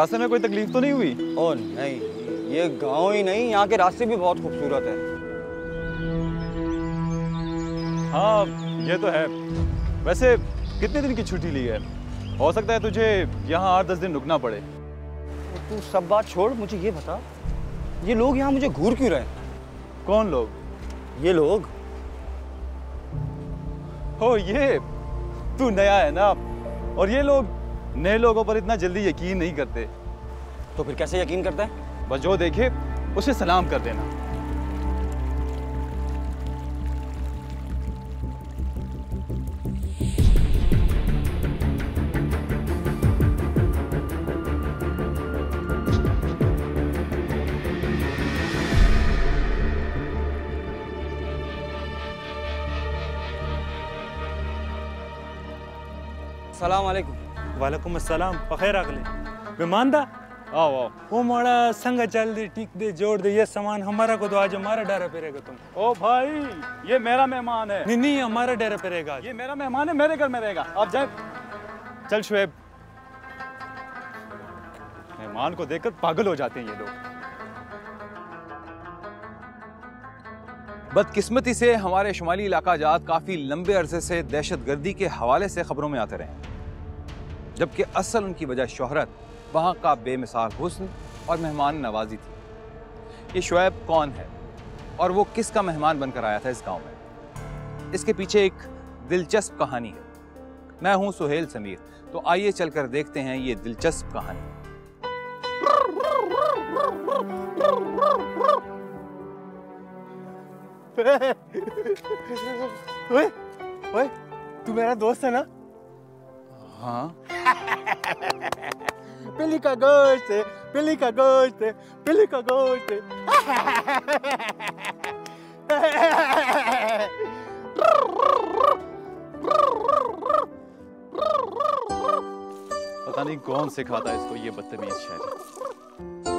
रास्ते में कोई तकलीफ़ तो नहीं हुई? ओ नहीं। ये गाँव ही नहीं यहाँ के रास्ते भी बहुत खूबसूरत है। हाँ ये तो है। वैसे कितने दिन की छुट्टी ली है? हो सकता है तुझे यहाँ आठ दस दिन रुकना पड़े। तू सब बात छोड़ मुझे ये बता। ये लोग यहाँ मुझे घूर क्यों रहे कौन लोग? ये लोग। हो ये तू नया है ना? और ये लोग नए लोगों पर इतना जल्दी यकीन नहीं करते। तो फिर कैसे यकीन करते हैं? बस जो देखे उसे सलाम कर देना। वालेकुम अस्सलाम बखैर अगले मेहमान दा आओ आओ। वो माड़ा संग चल दे टिक दे जोड़ दे ये सामान हमारा को तो आज हमारा डेरा पे रहेगा तुम। ओ भाई ये मेरा मेहमान है। नहीं नहीं हमारा डेरा पे रहेगा ये मेरा मेहमान है मेरे घर में रहेगा। आप जाए। चल शुएब। मेहमान को देखकर पागल हो जाते हैं ये लोग। बदकिस्मती से हमारे शुमाली इलाका जात काफ़ी लंबे अरसे से दहशत गर्दी के हवाले से खबरों में आते रहे जबकि असल उनकी वजह शोहरत वहाँ का बेमिसाल हुस्न और मेहमान नवाजी थी। ये शुएब कौन है और वो किसका मेहमान बनकर आया था इस गाँव में? इसके पीछे एक दिलचस्प कहानी है। मैं हूँ सुहेल समीर तो आइए चलकर देखते हैं ये दिलचस्प कहानी। ओए ओए तू मेरा दोस्त है ना? हाँ। है पिली का गोश्त है पिली का गोश्त है पता नहीं कौन सिखाता है इसको ये बदतमीज शायरी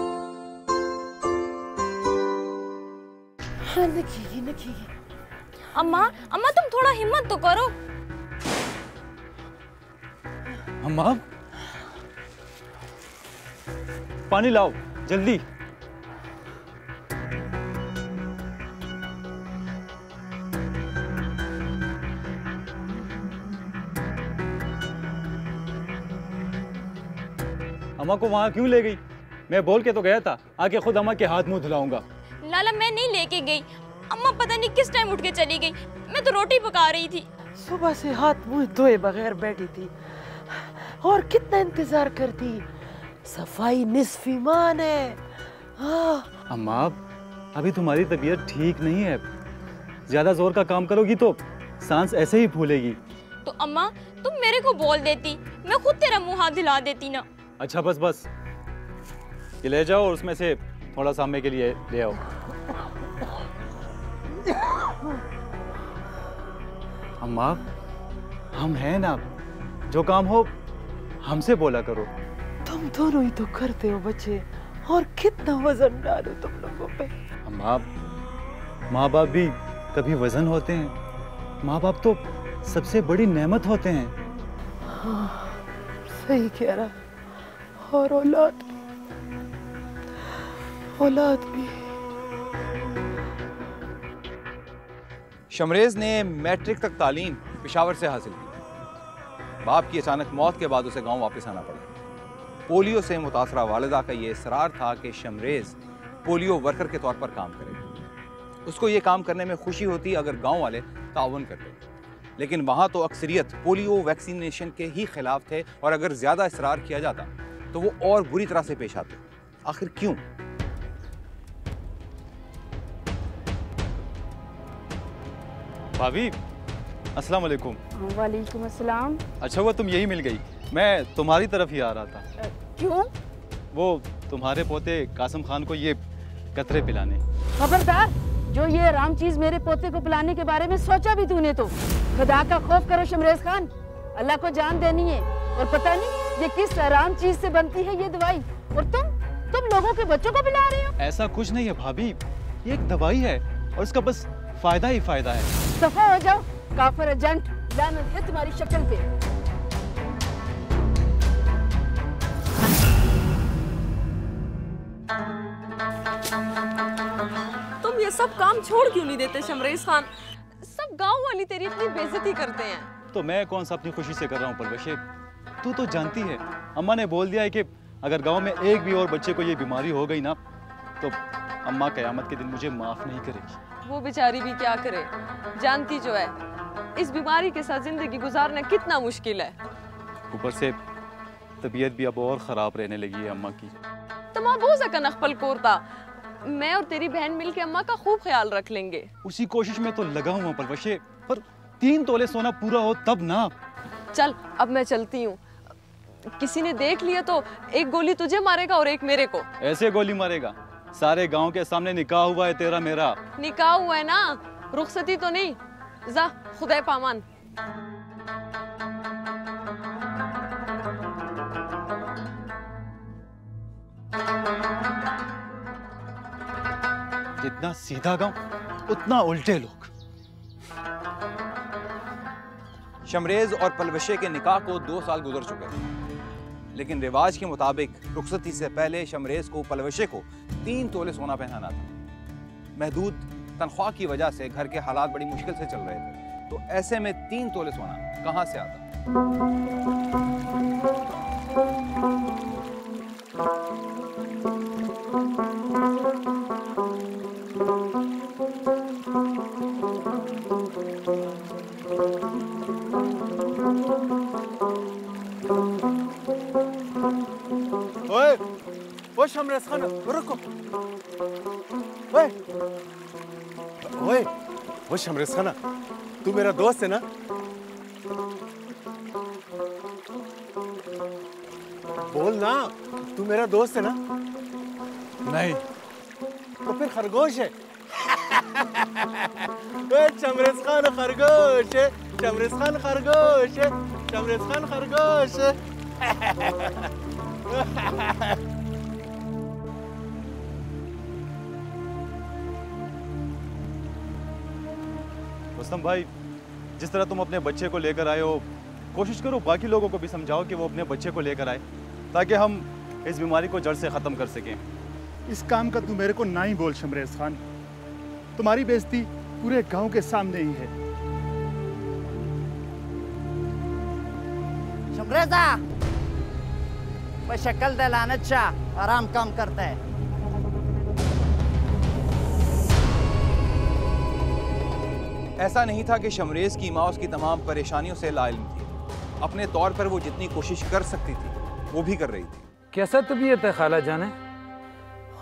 हाँ अम्मा अम्मा तुम थोड़ा हिम्मत तो करो। अम्मा पानी लाओ जल्दी। अम्मा को वहाँ क्यों ले गई? मैं बोल के तो गया था आके खुद अम्मा के हाथ मुँह धुलाऊँगा। लाला मैं नहीं लेके गई। अम्मा पता नहीं किस टाइम उठ के चली गई। मैं तो रोटी पका रही थी। सुबह से हाथ मुँह धोए बगैर बैठी थी। और कितना इंतज़ार करती। सफ़ाई निस्फ ईमान है। हाँ अम्मा अभी तुम्हारी तबीयत ठीक नहीं है। ज़्यादा ज़ोर का काम करोगी तो सांस ऐसे ही फूलेगी। तो अम्मा तुम मेरे को बोल देती। मैं खुद तेरा मुँह हाथ दिला देती ना। अच्छा बस बस। ये ले जाओ और उसमें से थोड़ा सा हमें के लिए ले आओ। अम्मा हम हैं ना। जो काम हो हमसे बोला करो। तुम दोनों ही तो करते हो बच्चे और कितना वज़न डालो तुम लोगों पे। अम्मा माँ बाप भी कभी वज़न होते हैं। माँ बाप तो सबसे बड़ी नेमत होते हैं। हाँ सही कह रहा और औलाद औलाद भी। शमरेज ने मैट्रिक तक तालीम पिशावर से हासिल की। बाप की अचानक मौत के बाद उसे गाँव वापस आना पड़ा। पोलियो से मुतासरा वालदा का ये इसरार था कि शमरेज पोलियो वर्कर के तौर पर काम करे। उसको ये काम करने में खुशी होती अगर गाँव वाले ताउन करते। लेकिन वहाँ तो अक्सरियत पोलियो वैक्सीनेशन के ही खिलाफ थे और अगर ज़्यादा इसरार किया जाता तो वो और बुरी तरह से पेश आते। आखिर क्यों? भाभी अस्सलाम वालेकुम वालेकुम अस्सलाम। अच्छा हुआ तुम यही मिल गई। मैं तुम्हारी तरफ़ ही आ रहा था। क्यों? वो तुम्हारे पोते कासम खान को ये कतरे पिलाने। खबरदार जो ये राम चीज़ मेरे पोते को पिलाने के बारे में सोचा भी तूने तो। खुदा का खौफ करो शमरेज खान। अल्लाह को जान देनी है। और पता नहीं ये किस आराम चीज़ से बनती है ये दवाई। और तुम तुम लोगों के बच्चों को पिला रहे हो। ऐसा कुछ नहीं है भाभी। ये एक दवाई है और इसका बस फ़ायदा ही फ़ायदा है। सफ़ा हो जाओ। काफर एजेंट लैनल है तुम्हारी शक्ल पे। तुम ये सब काम छोड़ क्यों नहीं देते शमरेज खान? सब गाँव वाली तेरी इतनी बेइज्जती करते हैं। तो मैं कौन सा अपनी खुशी से कर रहा हूँ परवशे? तू तो जानती है। अम्मा ने बोल दिया है कि अगर गाँव में एक भी और बच्चे को ये बीमारी हो गई ना तो अम्मा कयामत के दिन मुझे माफ़ नहीं करेगी। वो बेचारी भी क्या करे? जानती जो है। इस बीमारी के साथ ज़िंदगी गुजारना कितना मुश्किल है। ऊपर से तबीयत भी अब और ख़राब रहने लगी है अम्मा की। तो माँ बहुत सकन अखपल कोरता मैं और तेरी बहन मिलके अम्मा का खूब ख्याल रख लेंगे। उसी कोशिश में तो लगा हुआ परवशे पर तीन तोले सोना पूरा हो तब ना। चल अब मैं चलती हूँ। किसी ने देख लिया तो एक गोली तुझे मारेगा और एक मेरे को। ऐसे गोली मारेगा। सारे गाँव के सामने निकाह हुआ है तेरा मेरा। निकाह हुआ है ना? रुखसती तो नहीं। जा खुदा पामान जितना सीधा गाँव उतना उल्टे लोग। शमरेज और पलवशे के निकाह को दो साल गुजर चुके थे लेकिन रिवाज के मुताबिक रुखसती से पहले शमरेज को पलवशे को तीन तोले सोना पहनाना था। महदूद तनख्वाह की वजह से घर के हालात बड़ी मुश्किल से चल रहे थे। तो ऐसे में तीन तोले सोना कहाँ से आता? ओए खान, रुको। ओए शमरेज खान तू मेरा दोस्त है ना? बोल ना तू मेरा दोस्त है ना? नहीं। तो फिर खरगोश है। शमरेज खान खरगोश है शमरेज खान खरगोश है शमरेज खान खरगोश है। रुस्तम भाई जिस तरह तुम अपने बच्चे को लेकर आए हो कोशिश करो बाकी लोगों को भी समझाओ कि वो अपने बच्चे को लेकर आए ताकि हम इस बीमारी को जड़ से ख़त्म कर सकें। इस काम का तू मेरे को ना ही बोल शमरेज खान। तुम्हारी बेइज्जती पूरे गाँव के सामने ही है। शमरेजा शक्ल दे लानत शाह आराम काम करता है। ऐसा नहीं था कि शमरेज की माँ उसकी तमाम परेशानियों से लाइल्म थी। अपने तौर पर वो जितनी कोशिश कर सकती थी वो भी कर रही थी। कैसा तबीयत है खाला जाने?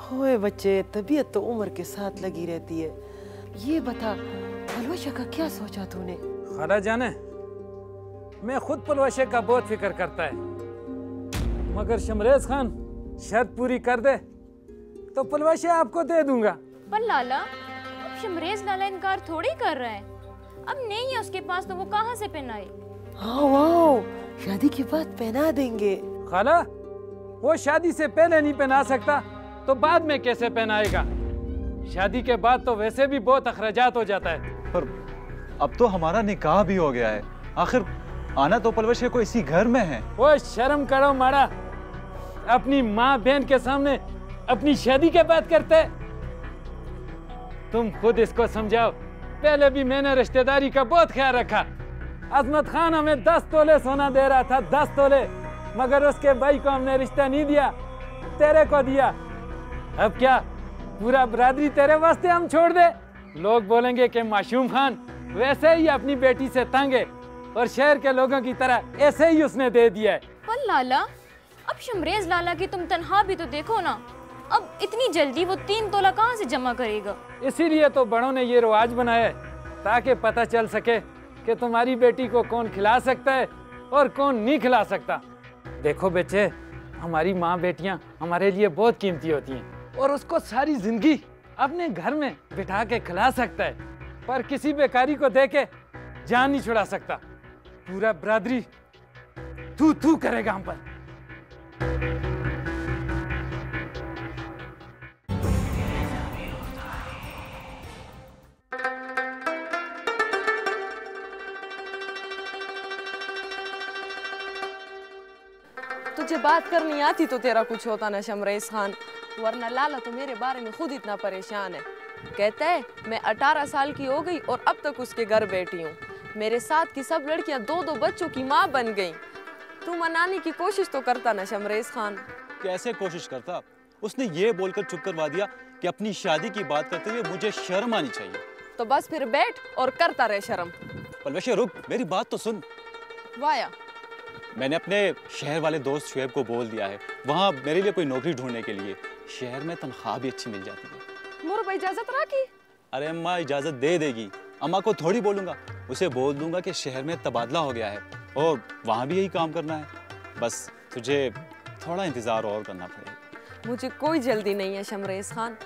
होए बच्चे तबीयत तो उम्र के साथ लगी रहती है। ये बता अलवशा का क्या सोचा तूने? खाला जाने मैं खुद पलवशे का बहुत फ़िक्र करता है। मगर शमरेज खान शर्त पूरी कर दे तो पलवशे आपको दे दूँगा। पर लाला शमरेज लाला इनकार थोड़ी कर रहा है। अब नहीं है उसके पास तो वो कहाँ से पहनाए? हाँ शादी के बाद पहना देंगे। खाला वो शादी से पहले नहीं पहना सकता तो बाद में कैसे पहनाएगा? शादी के बाद तो वैसे भी बहुत अखराजात हो जाता है। पर अब तो हमारा निकाह भी हो गया है। आखिर आना तो पलवशे को इसी घर में है? वो शर्म करो मारा अपनी माँ बहन के सामने अपनी शादी के बात करते तुम खुद इसको समझाओ। पहले भी मैंने रिश्तेदारी का बहुत ख्याल रखा। अजमत खान हमें दस तोले सोना दे रहा था, दस तोले। मगर उसके भाई को हमने रिश्ता नहीं दिया, तेरे को दिया। अब क्या? पूरा बरादरी तेरे वास्ते हम छोड़ दे। लोग बोलेंगे कि मासूम खान, वैसे ही अपनी बेटी से तंग। है और शहर के लोगों की तरह ऐसे ही उसने दे दिया है। पर लाला, अब शमरेज लाला की तुम तनहा भी तो देखो ना। अब इतनी जल्दी वो तीन तोला कहाँ से जमा करेगा? इसीलिए तो बड़ों ने ये रिवाज बनाया ताकि पता चल सके कि तुम्हारी बेटी को कौन खिला सकता है और कौन नहीं खिला सकता। देखो बेचे हमारी माँ बेटियाँ हमारे लिए बहुत कीमती होती हैं और उसको सारी ज़िंदगी अपने घर में बिठा के खिला सकता है, पर किसी बेकारी को दे के जान नहीं छुड़ा सकता। पूरा बरादरी थू थू करेगा हम पर। बात करनी आती तो तेरा कुछ होता ना शमरेज खान। वरना लाला तो मेरे बारे में खुद इतना परेशान है। कहता है मैं 18 साल की हो गई और अब तक उसके घर बैठी हूँ। मेरे साथ की सब लड़कियाँ दो दो बच्चों की माँ बन गईं। तू मनाने की कोशिश तो करता ना शमरेज खान। कैसे कोशिश करता? उसने ये बोलकर चुप करवा दिया कि अपनी शादी की बात करते हुए मुझे शर्म आनी चाहिए। तो बस फिर बैठ और करता रहे शर्म। पलवशे रुक मेरी बात तो सुन। वाया। मैंने अपने शहर वाले दोस्त शुएब को बोल दिया है। वहाँ मेरे लिए कोई नौकरी ढूँढने के लिए। शहर में तनख्वाह भी अच्छी मिल जाती है। मोर भाई इजाज़त रखी अरे अम्मा इजाज़त दे देगी। अम्मा को थोड़ी बोलूँगा। उसे बोल दूँगा कि शहर में तबादला हो गया है और वहाँ भी यही काम करना है। बस तुझे थोड़ा इंतज़ार और करना पड़ेगा। मुझे कोई जल्दी नहीं है शमरेज खान।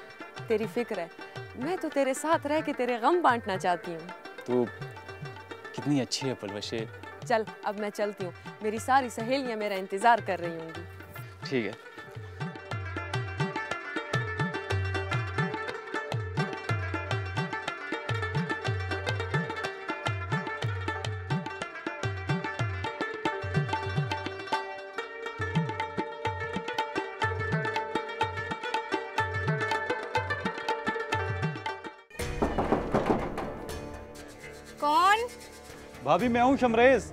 तेरी फ़िक्र है। मैं तो तेरे साथ रह के तेरे गम बांटना चाहती हूँ। तू कितनी अच्छी है पलवशे। चल, अब मैं चलती हूँ। मेरी सारी सहेलियाँ मेरा इंतज़ार कर रही होंगी। ठीक है। भाभी मैं हूँ शमरेज।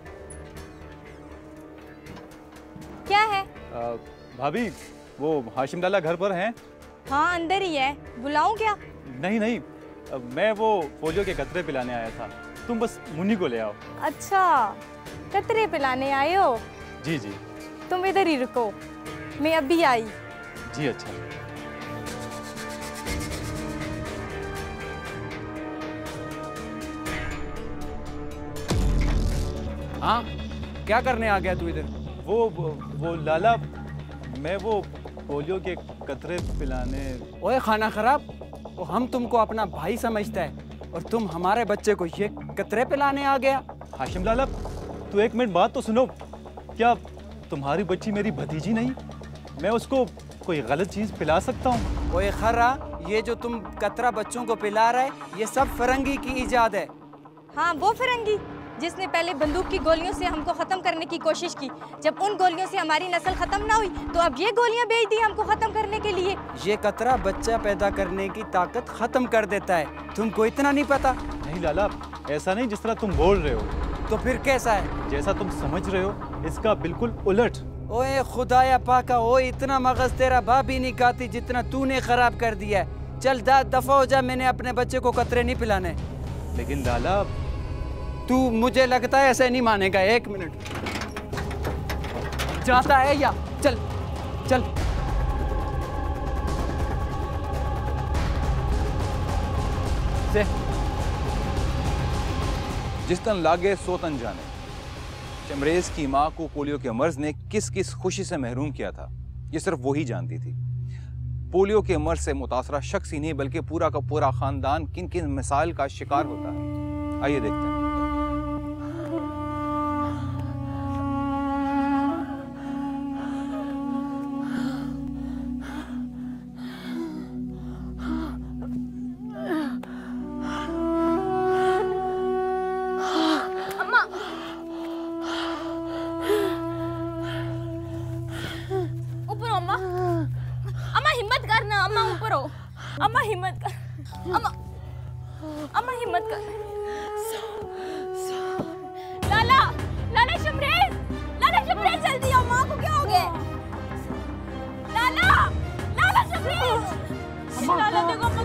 क्या है? भाभी वो हाशिम लाला घर पर हैं। हाँ अंदर ही है। बुलाऊं क्या? नहीं नहीं। मैं वो पोलियो के कतरे पिलाने आया था। तुम बस मुन्नी को ले आओ। अच्छा कतरे पिलाने आए हो? जी जी। तुम इधर ही रुको। मैं अभी आई। जी अच्छा। हाँ? क्या करने आ गया तू इधर? वो वो, लाला मैं वो पोलियो के कतरे पिलाने। ओए खाना खराब वो हम तुमको अपना भाई समझता है और तुम हमारे बच्चे को ये कतरे पिलाने आ गया। हाशिम लाला तू एक मिनट बात तो सुनो। क्या तुम्हारी बच्ची मेरी भतीजी नहीं? मैं उसको कोई गलत चीज़ पिला सकता हूँ? ओए खरा ये जो तुम कतरा बच्चों को पिला रहे ये सब फरंगी की इजाद है। हाँ वो फिरंगी। जिसने पहले बंदूक की गोलियों से हमको खत्म करने की कोशिश की जब उन गोलियों से हमारी नस्ल खत्म ना हुई तो अब ये गोलियाँ भेज दी हमको खत्म करने के लिए। ये कतरा बच्चा पैदा करने की ताकत खत्म कर देता है। तुमको इतना नहीं पता? नहीं लाला ऐसा नहीं जिस तरह तुम बोल रहे हो। तो फिर कैसा है? जैसा तुम समझ रहे हो इसका बिल्कुल उलट। ओए खुदाया पाका ओ इतना मगज तेरा भाभी नहीं खाती जितना तूने खराब कर दिया है। चल दा दफ़ा हो जा मैंने अपने बच्चे को कतरे नहीं पिलाने। लेकिन लाला तू मुझे लगता है ऐसे नहीं मानेगा। एक मिनट। जाता है या? चल चल। से। जिस तन लागे, सो तन जाने। चमरेज की माँ को पोलियो के मर्ज ने किस किस खुशी से महरूम किया था, ये सिर्फ़ वही जानती थी। पोलियो के मर्ज से मुतासरा शख्स ही नहीं, बल्कि पूरा का पूरा खानदान किन किन मिसाल का शिकार होता है। आइए देखते हैं।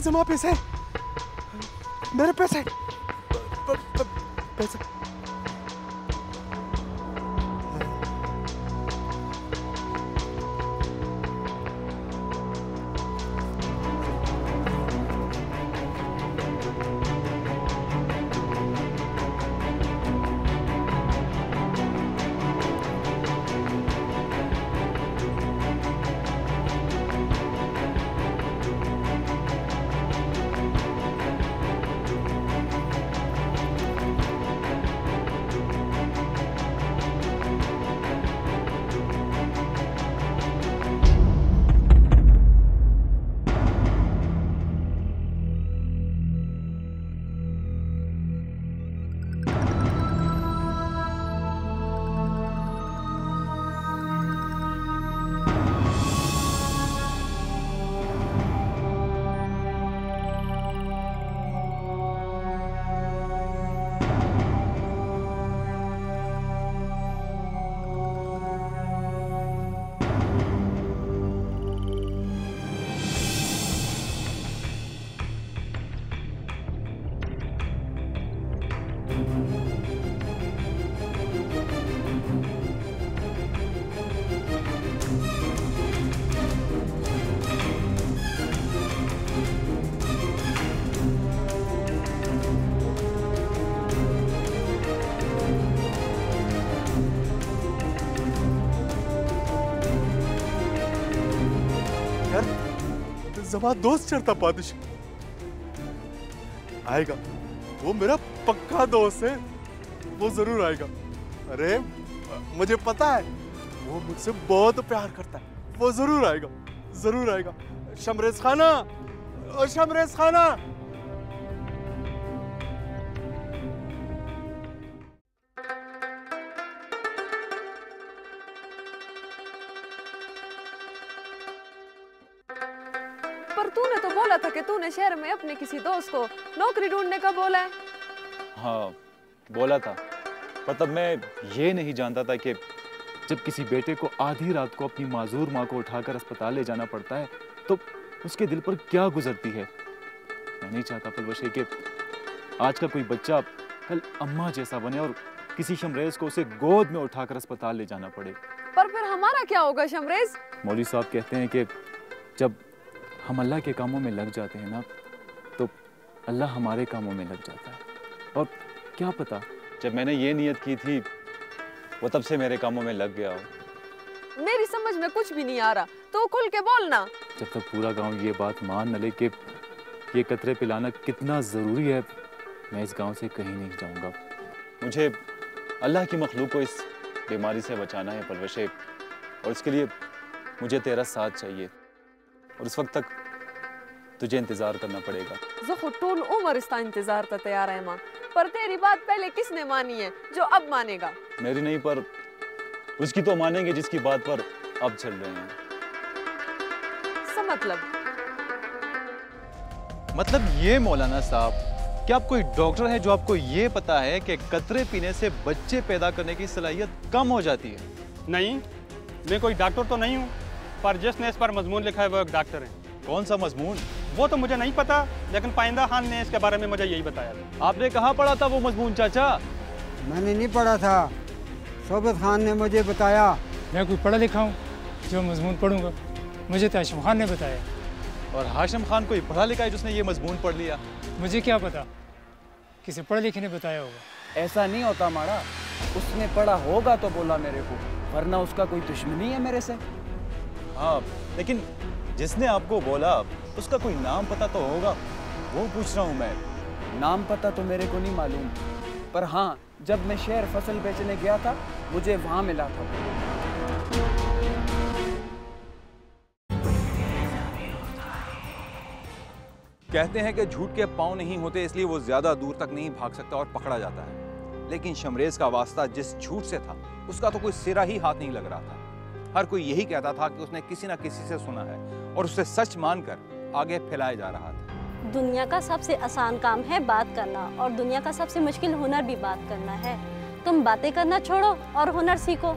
जमा पैसे मेरे पैसे पैसे। तवा दोस्त चढ़ता पादिश आएगा। वो मेरा पक्का दोस्त है। वो ज़रूर आएगा। अरे, मुझे पता है। वो मुझसे बहुत प्यार करता है। वो ज़रूर आएगा। ज़रूर आएगा। शमरेज खाना! ओ, शमरेज खाना! शहर में अपने किसी दोस्त को नौकरी ढूँढने का बोला है। हाँ बोला था। पर तब मैं ये नहीं जानता था कि जब किसी बेटे को आधी रात को अपनी माजूर माँ को उठाकर अस्पताल ले जाना पड़ता है तो उसके दिल पर क्या गुजरती है? मैं नहीं चाहता पलवश कि आज का कोई बच्चा कल अम्मा जैसा बने और किसी शमरेज को उसे गोद में उठाकर अस्पताल ले जाना पड़े। पर फिर हमारा क्या होगा शमरेज? मौली साहब कहते हैं कि जब हम अल्लाह के कामों में लग जाते हैं ना तो अल्लाह हमारे कामों में लग जाता है। और क्या पता जब मैंने ये नियत की थी वो तब से मेरे कामों में लग गया हो। मेरी समझ में कुछ भी नहीं आ रहा तो खुल के बोलना जब तक पूरा गाँव ये बात मान न ले कि ये कतरे पिलाना कितना ज़रूरी है मैं इस गाँव से कहीं नहीं जाऊँगा। मुझे अल्लाह की मखलूक को इस बीमारी से बचाना है परवशे और इसके लिए मुझे तेरा साथ चाहिए। और उस वक्त तक तुझे इंतज़ार करना पड़ेगा। जखो टोल उम्र इसका इंतज़ार का तैयार है माँ। पर तेरी बात पहले किसने मानी है जो अब मानेगा? मेरी नहीं पर उसकी तो मानेंगे जिसकी बात पर अब चल रहे हैं। मतलब? मतलब ये मौलाना साहब क्या आप कोई डॉक्टर है जो आपको ये पता है कि कतरे पीने से बच्चे पैदा करने की सलाहियत कम हो जाती है? नहीं मैं कोई डॉक्टर तो नहीं हूँ पर जिसने इस पर मजमून लिखा है वो एक डॉक्टर है। कौन सा मजमून? वो तो मुझे नहीं पता लेकिन पाइंदा खान ने इसके बारे में मुझे यही बताया। आपने कहाँ पढ़ा था वो मजमून चाचा? मैंने नहीं पढ़ा था। सोबत खान ने मुझे बताया। मैं कोई पढ़ा लिखा हूँ? जो मजमून पढ़ूँगा। मुझे तो हाशिम खान ने बताया। और हाशिम खान कोई पढ़ा लिखा है जिसने ये मजमून पढ़ लिया? मुझे क्या पता? किसी पढ़े लिखे ने बताया होगा। ऐसा नहीं होता माड़ा। उसने पढ़ा होगा तो बोला मेरे को वरना उसका कोई दुश्मनी है मेरे से। हाँ लेकिन जिसने आपको बोला उसका कोई नाम पता तो होगा। वो पूछ रहा हूँ मैं। नाम पता तो मेरे को नहीं मालूम। पर हाँ जब मैं शेर फ़सल बेचने गया था मुझे वहाँ मिला था। कहते हैं कि झूठ के पाँव नहीं होते इसलिए वो ज़्यादा दूर तक नहीं भाग सकता और पकड़ा जाता है। लेकिन शमरेज का वास्ता जिस झूठ से था उसका तो कोई सिरा ही हाथ नहीं लग रहा था। हर कोई यही कहता था कि उसने किसी ना किसी से सुना है और उसे सच मानकर आगे फैलाया जा रहा था। दुनिया का सबसे आसान काम है बात करना और दुनिया का सबसे मुश्किल हुनर भी बात करना है। तुम बातें करना छोड़ो और हुनर सीखो।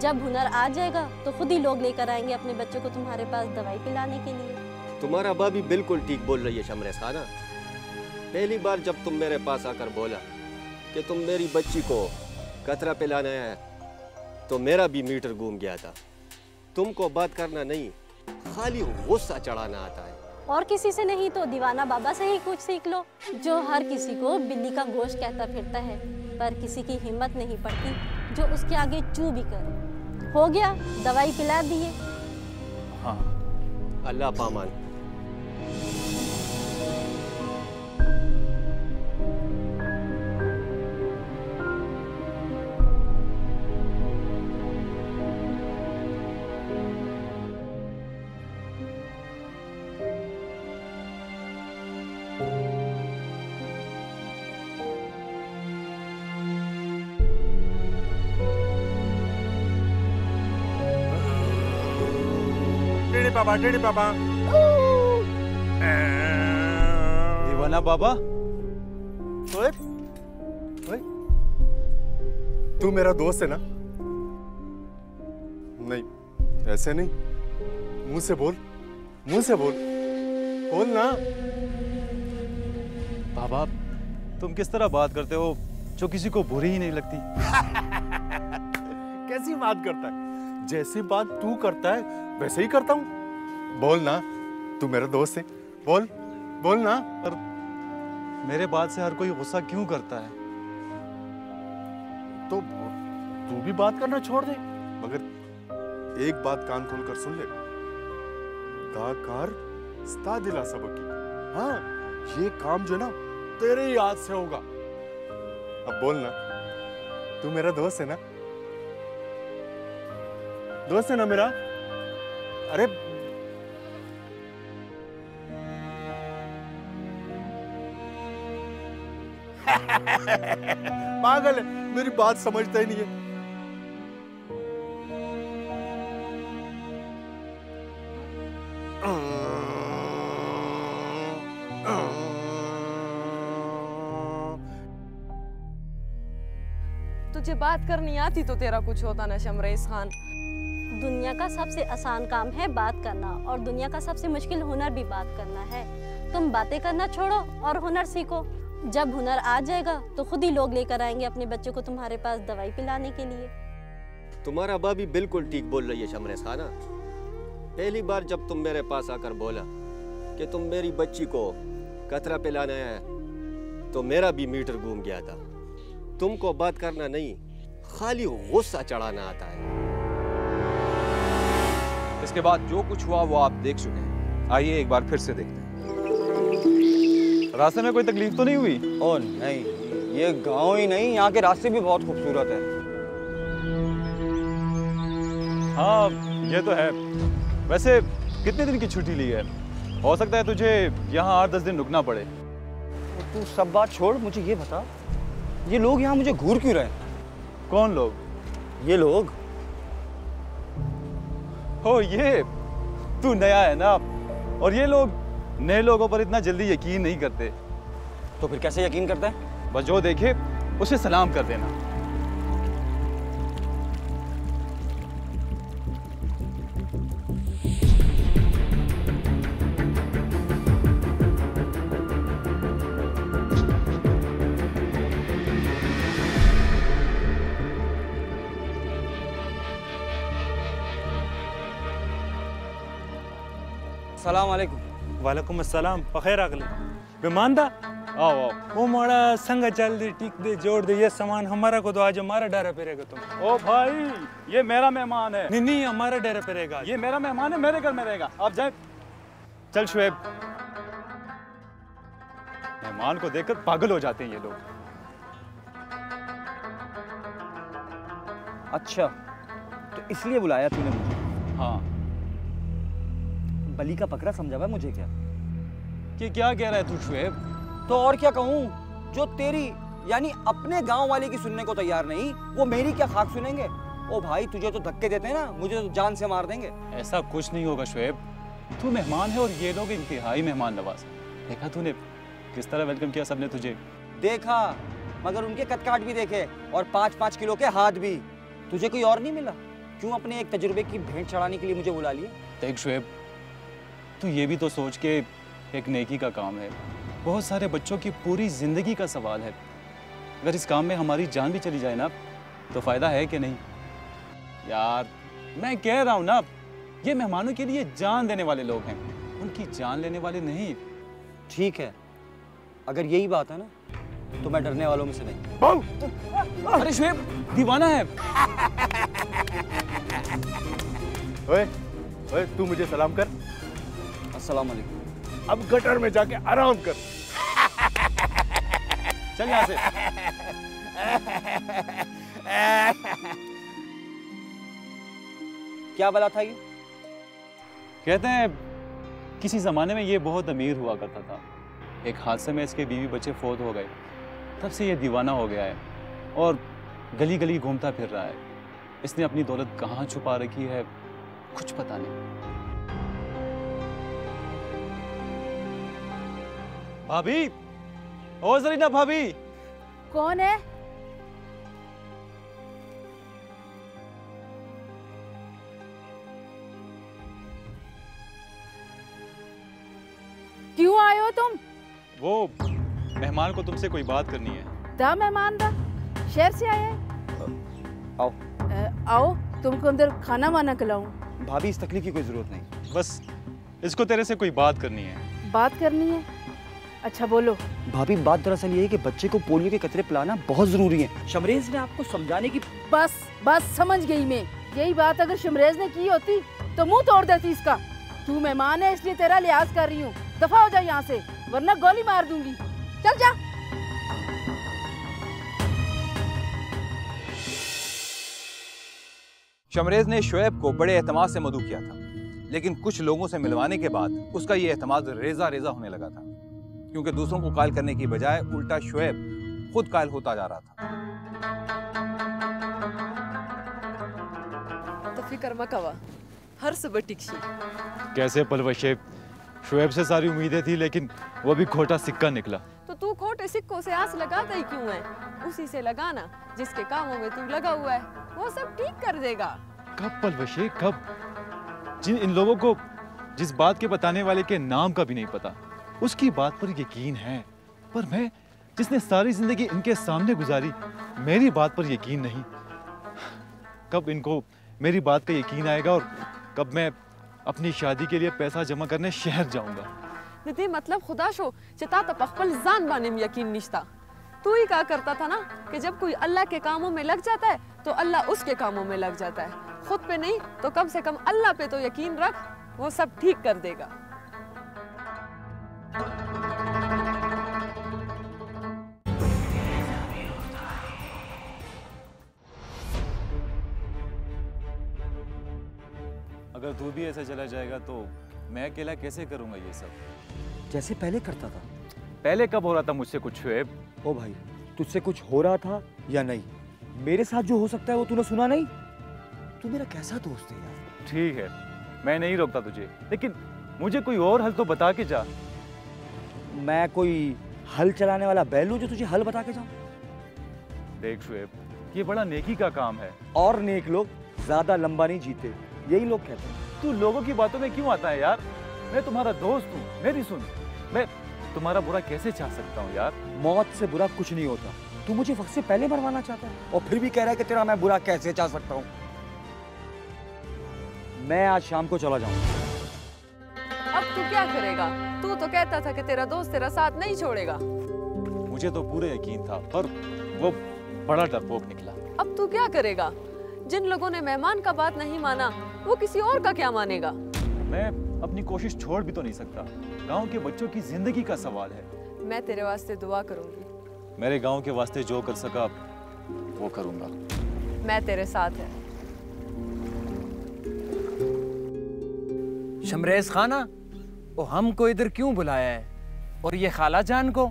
जब हुनर आ जाएगा तो खुद ही लोग लेकर आएँगे अपने बच्चों को तुम्हारे पास दवाई पिलाने के लिए। तुम्हारा भाभी बिल्कुल ठीक बोल रही है शमरेज खाना। पहली बार जब तुम मेरे पास आकर बोला कि तुम मेरी बच्ची को कतरा पिलाना है तो मेरा भी मीटर घूम गया था। तुमको बात करना नहीं। खाली गुस्सा चढ़ाना आता है। और किसी से नहीं तो दीवाना बाबा से ही कुछ सीख लो। जो हर किसी को बिल्ली का गोश्त कहता फिरता है पर किसी की हिम्मत नहीं पड़ती जो उसके आगे चू भी करे। हो गया दवाई पिला दिए। हाँ। अल्लाह पामान। टेढ़े पापा दीवाना बाबा। ओए ओए। तू मेरा दोस्त है ना? नहीं ऐसे नहीं। मुँह से बोल मुँह से बोल। बोल ना। बाबा तुम किस तरह बात करते हो जो किसी को बुरी ही नहीं लगती? कैसी बात करता है? जैसी बात तू करता है वैसे ही करता हूँ। बोल ना तू मेरा दोस्त है। बोल बोल ना। पर मेरे बात से हर कोई गुस्सा क्यों करता है? तो तू भी बात करना छोड़ दे। मगर एक बात कान खोल कर सुन ले। दाकार स्ता दिला सबकी हाँ ये काम जो ना तेरे ही हाथ से होगा। अब बोल ना तू मेरा दोस्त है ना? दोस्त है ना मेरा? अरे पागल है मेरी बात समझता ही नहीं है। तुझे बात करनी आती तो तेरा कुछ होता ना शमरेज खान। दुनिया का सबसे आसान काम है बात करना और दुनिया का सबसे मुश्किल हुनर भी बात करना है। तुम बातें करना छोड़ो और हुनर सीखो। जब हुनर आ जाएगा तो खुद ही लोग लेकर आएँगे अपने बच्चों को तुम्हारे पास दवाई पिलाने के लिए। तुम्हारा भाभी बिल्कुल ठीक बोल रही है शमरेज खाना पहली बार जब तुम मेरे पास आकर बोला कि तुम मेरी बच्ची को कतरा पिलाना है तो मेरा भी मीटर घूम गया था। तुमको बात करना नहीं खाली गुस्सा चढ़ाना आता है। इसके बाद जो कुछ हुआ वो आप देख चुके हैं। आइए एक बार फिर से देखते हैं। रास्ते में कोई तकलीफ़ तो नहीं हुई? ओ नहीं ये गाँव ही नहीं यहाँ के रास्ते भी बहुत खूबसूरत है। हाँ ये तो है। वैसे कितने दिन की छुट्टी ली है? हो सकता है तुझे यहाँ आठ दस दिन रुकना पड़े। तू सब बात छोड़ मुझे ये बता ये लोग यहाँ मुझे घूर क्यों रहे कौन लोग? ये लोग। हो ये तू नया है ना? और ये लोग नए लोगों पर इतना जल्दी यकीन नहीं करते। तो फिर कैसे यकीन करते हैं? बस जो देखे उसे सलाम कर देना। वालेकुम अस्सलाम बखैर अगले बेमानदा आओ आओ। वो मोड़ा संग चल दे टिक दे जोड़ दे ये सामान हमारा को तो आज हमारा डेरा पे रहेगा तुम। ओ भाई ये मेरा मेहमान है। नहीं नहीं हमारा डेरा पे रहेगा ये मेरा मेहमान है मेरे घर में रहेगा। आप जाए। चल शुएब। मेहमान को देखकर पागल हो जाते हैं ये लोग। अच्छा तो इसलिए बुलाया तूने मुझे? हाँ। बली का बकरा समझा हुआ मुझे क्या? कि क्या कह रहा है तू शुएब? तो और क्या कहूँ? जो तेरी यानी अपने गाँव वाले की सुनने को तैयार नहीं वो मेरी क्या खाक सुनेंगे? ओ भाई तुझे तो धक्के देते हैं ना मुझे तो जान से मार देंगे। ऐसा कुछ नहीं होगा शुएब। तू मेहमान है और ये लोग इंतहाई मेहमान नवाज़ देखा तूने किस तरह वेलकम किया सबने तुझे? देखा मगर उनके कटकाट भी देखे और पाँच पाँच किलो के हाथ भी। तुझे कोई और नहीं मिला? क्यों अपने एक तजुर्बे की भेंट चढ़ाने के लिए मुझे बुला लिए? देख शुएब तू ये भी तो सोच के एक नेकी का काम है। बहुत सारे बच्चों की पूरी ज़िंदगी का सवाल है। अगर इस काम में हमारी जान भी चली जाए ना तो फ़ायदा है कि नहीं? यार मैं कह रहा हूँ ना ये मेहमानों के लिए जान देने वाले लोग हैं। उनकी जान लेने वाले नहीं। ठीक है अगर यही बात है ना तो मैं डरने वालों में से नहीं। अरे शुएब दीवाना है। ओए ओए तू मुझे सलाम कर। अस्सलाम वालेकुम अब गटर में जाके आराम कर। चल यहाँ से। क्या बला था ये? कहते हैं किसी ज़माने में ये बहुत अमीर हुआ करता था। एक हादसे में इसके बीवी बच्चे फोत हो गए। तब से ये दीवाना हो गया है और गली गली घूमता फिर रहा है। इसने अपनी दौलत कहाँ छुपा रखी है कुछ पता नहीं। भाभी ओ जरीना भाभी? कौन है? क्यों आए हो तुम? वो मेहमान को तुमसे कोई बात करनी है। दा मेहमान दा शहर से आया है? आओ। आओ तुमको अंदर खाना वाना खिलाऊं। भाभी इस तकलीफ़ की कोई ज़रूरत नहीं। बस इसको तेरे से कोई बात करनी है। बात करनी है? अच्छा बोलो। भाभी बात दरअसल ये है कि बच्चे को पोलियो के कतरे पिलाना बहुत ज़रूरी है। शमरेज ने आपको समझाने की बस बस समझ गई मैं। यही बात अगर शमरेज ने की होती तो मुँह तोड़ देती इसका। तू मेहमान है इसलिए तेरा लिहाज कर रही हूँ। दफ़ा हो जा यहाँ से वरना गोली मार दूँगी। चल जा। शमरेज ने शुएब को बड़े एतमाद से मदू किया था लेकिन कुछ लोगों से मिलवाने के बाद उसका ये एतमाद रेजा रेजा होने लगा था। क्योंकि दूसरों को कायल करने की बजाय उल्टा शुएब खुद कायल होता जा रहा था। तो फिकर मकवा हर सुबह टिक्शी कैसे पलवशे शुएब से सारी उम्मीदें थी लेकिन वो भी खोटा सिक्का निकला। तो तू खोटे सिक्कों से आस लगाता ही क्यों है? उसी से लगाना जिसके कामों में तू लगा हुआ है वो सब ठीक कर देगा। कब पलवशे कब? जिन इन लोगों को जिस बात के बताने वाले के नाम का भी नहीं पता। उसकी बात पर यकीन है। पर मैं, जिसने सारी ज़िंदगी इनके सामने गुजारी, मेरी बात पर यकीन नहीं। कब इनको मेरी बात का यकीन आएगा और कब मैं अपनी शादी के लिए पैसा जमा करने शहर जाऊँगा। निधि मतलब खुदा शो, चिता तो पखपल जान बाने में यकीन निश्ता तू ही कहा करता था ना कि जब कोई अल्लाह के कामों में लग जाता है तो अल्लाह उसके कामों में लग जाता है। खुद पे नहीं तो कम से कम अल्लाह पे तो यकीन रख, वो सब ठीक कर देगा। अगर तू भी ऐसे चला जाएगा तो मैं अकेला कैसे करूँगा ये सब? जैसे पहले करता था। पहले कब हो रहा था मुझसे कुछ शुएब? ओ भाई तुझसे कुछ हो रहा था या नहीं? मेरे साथ जो हो सकता है वो तूने सुना नहीं? तू मेरा कैसा दोस्त है यार? ठीक है मैं नहीं रोकता तुझे लेकिन मुझे कोई और हल तो बता के जा। मैं कोई हल चलाने वाला बैल हूँ जो तुझे हल बता के जाऊँ? देख शुएब ये बड़ा नेकी का काम है। और नेक लोग ज़्यादा लंबा नहीं जीते। यही लोग कहते हैं। तू लोगों की बातों में क्यों आता है यार? मैं तुम्हारा दोस्त हूँ मेरी सुन। मैं तुम्हारा बुरा कैसे चाह सकता हूँ यार? मौत से बुरा कुछ नहीं होता। तू मुझे वक्त से पहले मरवाना चाहता है। और फिर भी कह रहा है कि तेरा मैं बुरा कैसे चाह सकता हूँ? मैं आज शाम को चला जाऊँगा। अब तू क्या करेगा? तू तो कहता था कि तेरा दोस्त तेरा साथ नहीं छोड़ेगा। मुझे तो पूरे यकीन था पर वो बड़ा डरपोक निकला। अब तू क्या करेगा? जिन लोगों ने मेहमान का बात नहीं माना वो किसी और का क्या मानेगा? मैं अपनी कोशिश छोड़ भी तो नहीं सकता। गाँव के बच्चों की ज़िंदगी का सवाल है। मैं तेरे वास्ते दुआ करूँगी। मेरे गाँव के वास्ते जो कर सका वो करूँगा। मैं तेरे साथ है। शमरेज खाना वो हमको इधर क्यों बुलाया है? और ये खाला जान को?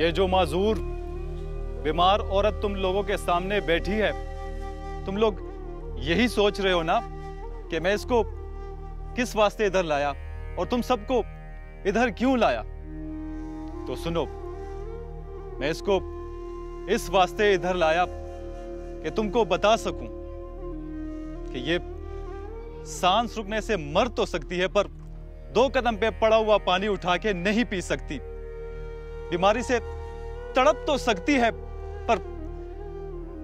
ये जो माजूर बीमार औरत तुम लोगों के सामने बैठी है तुम लोग यही सोच रहे हो ना कि मैं इसको किस वास्ते इधर लाया और तुम सबको इधर क्यों लाया? तो सुनो, मैं इसको इस वास्ते इधर लाया कि तुमको बता सकूँ कि ये सांस रुकने से मर तो सकती है, पर दो कदम पे पड़ा हुआ पानी उठा के नहीं पी सकती। बीमारी से तड़प तो सकती है, पर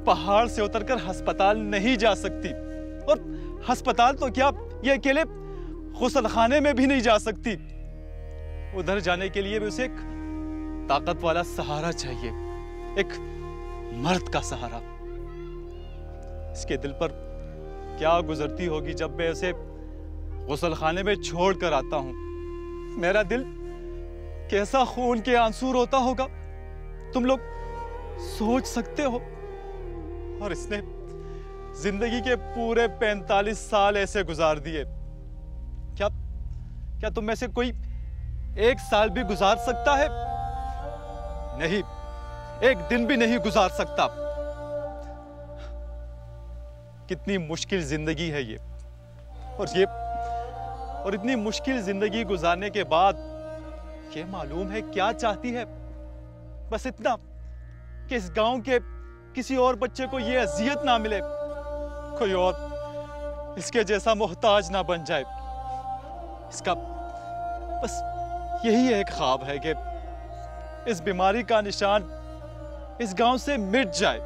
पहाड़ से उतरकर अस्पताल नहीं जा सकती। और अस्पताल तो क्या ये अकेले खाने में भी नहीं जा सकती? उधर जाने के लिए भी उसे एक ताकत वाला सहारा चाहिए। एक मर्द का सहारा। इसके दिल पर क्या गुजरती होगी जब मैं उसे गुसल खाने में छोड़ कर आता हूँ? मेरा दिल कैसा खून के आँसू रोता होगा? तुम लोग सोच सकते हो? और इसने ज़िंदगी के पूरे 45 साल ऐसे गुजार दिए। क्या क्या तुम में से कोई एक साल भी गुजार सकता है? नहीं, एक दिन भी नहीं गुजार सकता। कितनी मुश्किल ज़िंदगी है ये। और ये, और इतनी मुश्किल ज़िंदगी गुजारने के बाद ये मालूम है क्या चाहती है? बस इतना कि इस गाँव के किसी और बच्चे को ये अजियत ना मिले। कोई और इसके जैसा मोहताज ना बन जाए। इसका बस यही एक ख्वाब है कि इस बीमारी का निशान इस गाँव से मिट जाए।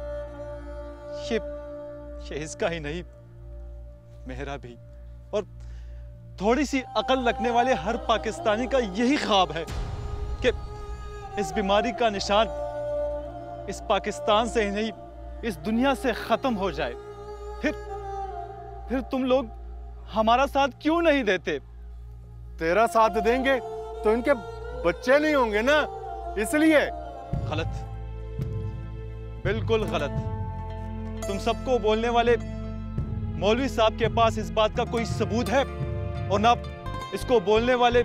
ये ये इसका ही नहीं, मेरा भी। और थोड़ी सी अकल रखने वाले हर पाकिस्तानी का यही ख्वाब है कि इस बीमारी का निशान इस पाकिस्तान से ही नहीं इस दुनिया से खत्म हो जाए। फिर फिर तुम लोग हमारा साथ क्यों नहीं देते? तेरा साथ देंगे तो इनके बच्चे नहीं होंगे ना? इसलिए। गलत। बिल्कुल गलत। तुम सबको बोलने वाले मौलवी साहब के पास इस बात का कोई सबूत है? और ना इसको बोलने वाले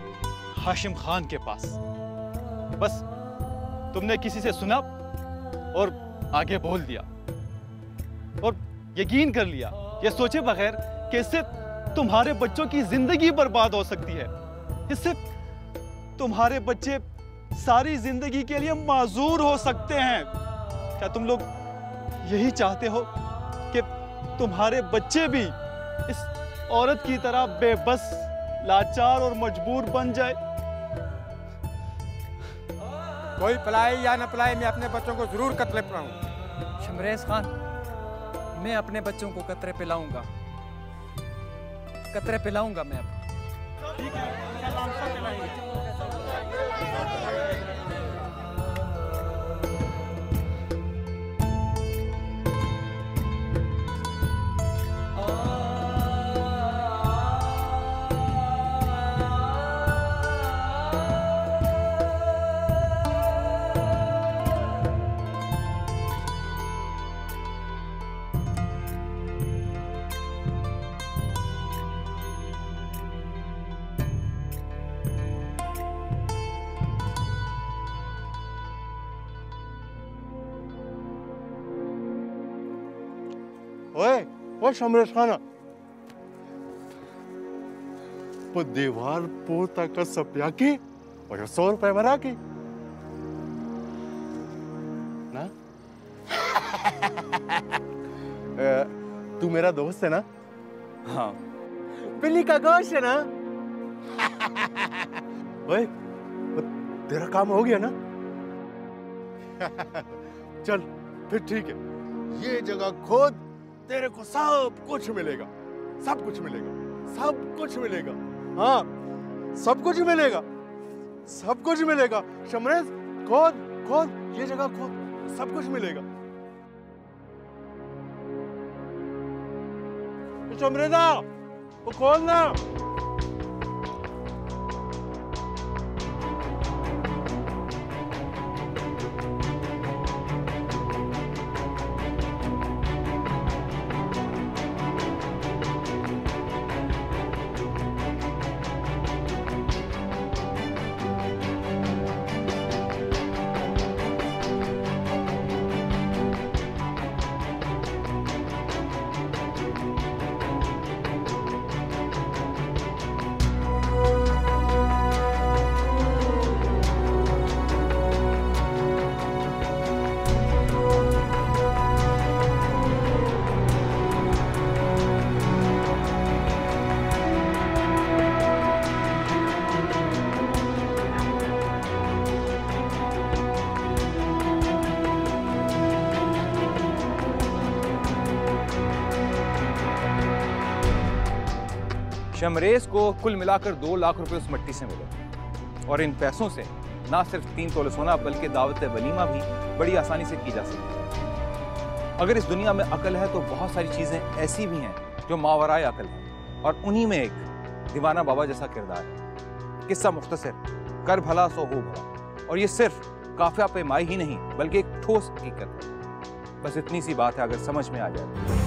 हाशिम खान के पास। बस तुमने किसी से सुना? और आगे बोल दिया। और यकीन कर लिया ये सोचे बगैर कि इससे तुम्हारे बच्चों की ज़िंदगी बर्बाद हो सकती है। इससे तुम्हारे बच्चे सारी ज़िंदगी के लिए माजूर हो सकते हैं। क्या तुम लोग यही चाहते हो कि तुम्हारे बच्चे भी इस औरत की तरह बेबस, लाचार और मजबूर बन जाए? कोई पलाए या न पलाए मैं अपने बच्चों को ज़रूर कतरे पिलाऊँ शमरेज खान मैं अपने बच्चों को कतरे पिलाऊँगा। कतरे पिलाऊँगा मैं अब। ओए खाना वो दीवार पोता का सप्याकी और सौ रुपए भरा की। ना? तू मेरा दोस्त है ना? हाँ। बिल्ली का गोश्त है ना? ओए तेरा काम हो गया ना? चल फिर ठीक है। ये जगह खोद। तेरे को सब कुछ मिलेगा। सब कुछ मिलेगा। सब कुछ मिलेगा। हाँ सब कुछ मिलेगा। सब कुछ मिलेगा। शमरेज खोद खोद, ये जगह खोद। सब कुछ मिलेगा। शमरेजा वो खोल शमरेज को कुल मिलाकर दो लाख रुपए उस मट्टी से मिले। और इन पैसों से ना सिर्फ़ तीन तोले सोना, बल्कि दावत वलीमा भी बड़ी आसानी से की जा सकती है। अगर इस दुनिया में अकल है तो बहुत सारी चीज़ें ऐसी भी हैं जो मावराए अकल है। और उन्हीं में एक दीवाना बाबा जैसा किरदार है। किस्सा मुख्तसर, कर भला सो हो भला। और ये सिर्फ़ काफिया पे माई ही नहीं, बल्कि एक ठोस हकीकत है। बस इतनी सी बात है, अगर समझ में आ जाए।